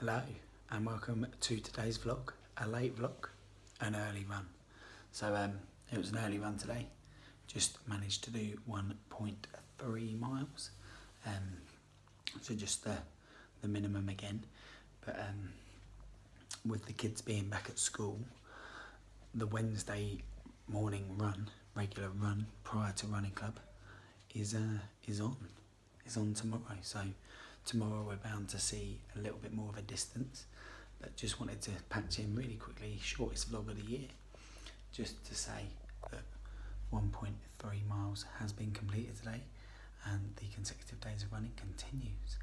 Hello and welcome to today's vlog, a late vlog, an early run. So um, it was an early run today, just managed to do 1.3 miles, um, so just the, the minimum again. But um, with the kids being back at school, the Wednesday morning run, regular run prior to running club, is uh, is on, is on tomorrow. So tomorrow we're bound to see a little bit more of a distance but just wanted to patch in really quickly shortest vlog of the year just to say that 1.3 miles has been completed today and the consecutive days of running continues